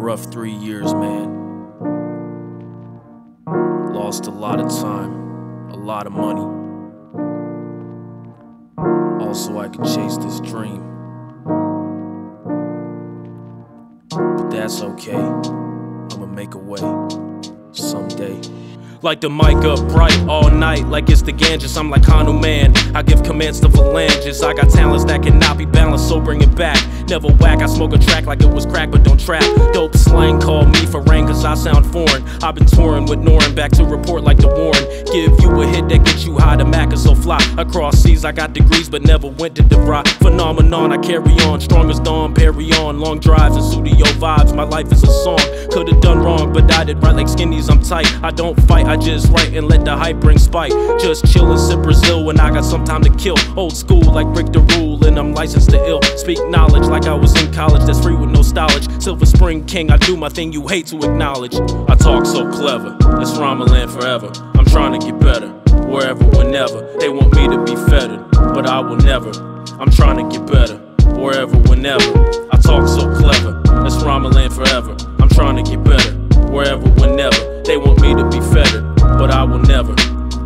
rough three years, man. Lost a lot of time, a lot of money. Also, I could chase this dream. But that's okay. I'ma make a way someday. Like the mic up bright all night, like it's the Ganges. I'm like Hanuman. I give commands to phalanges. I got talents that cannot be balanced, so bring it back. Never whack, I smoke a track like it was crack, but don't trap. Dope slang, call me for rain, cause I sound foreign. I've been touring with Norin, back to report like the Warren. Give you a hit that gets you high, the Mac so fly. Across seas, I got degrees, but never went to the DeVry. Phenomenon, I carry on, strong as dawn, Perry on. Long drives and studio vibes, my life is a song. Could've done wrong, but I did right like skinnies, I'm tight. I don't fight, I just write and let the hype bring spike. Just chillin', sip Brazil when I got some time to kill. Old school like Rick the Rule, and I'm licensed to ill. Speak knowledge like I was in college, that's free with no stylage. Silver Spring King, I do my thing you hate to acknowledge. I talk so clever, it's Ramaland forever. I'm trying to get better, wherever, whenever. They want me to be fettered, but I will never. I'm trying to get better, wherever, whenever. I talk so clever, it's Ramaland forever. I'm trying to get better, never.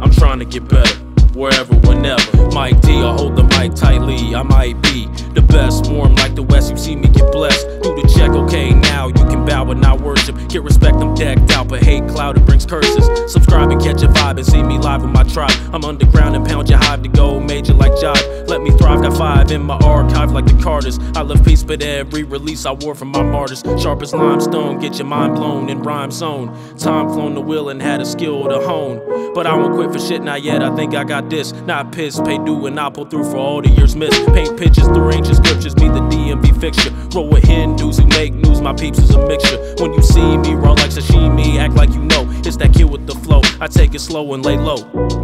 I'm trying to get better, wherever, whenever. Mike D, I hold the mic tightly. I might be the best, warm like the West. You see me get blessed. Do the check, okay, now you can bow and not worship. Get respect, I'm decked out, but hate cloud, it brings curses. Subscribe and catch a vibe and see me live with my tribe. I'm underground and pound your hive to go major like Jive. Let me thrive, got five in my archive like the Carters. I love peace, but every release I wore from my martyrs. Sharp as limestone, get your mind blown in rhyme zone. Time flown the wheel and had a skill to hone. But I won't quit for shit, not yet. I think I got this. Not pissed, pay due, and I'll pull through for all the years missed. Paint pictures through ancient scriptures, be the DMV fixture. Roll with Hindus who make news, my peeps is a mixture. When you see me roll like sashimi, act like you know. It's that kid with the flow. I take it slow and lay low.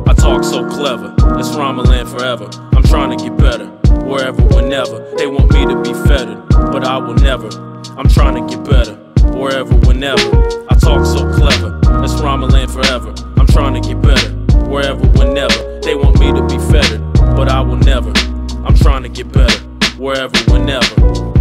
I talk so clever, it's Ramaland forever. I'm trying to get better, wherever, whenever. They want me to be fettered, but I will never. I'm trying to get better, wherever, whenever. I talk so clever, it's Ramaland forever. I'm trying to get better, wherever, whenever. They want me to be fettered, but I will never. I'm trying to get better, wherever, whenever.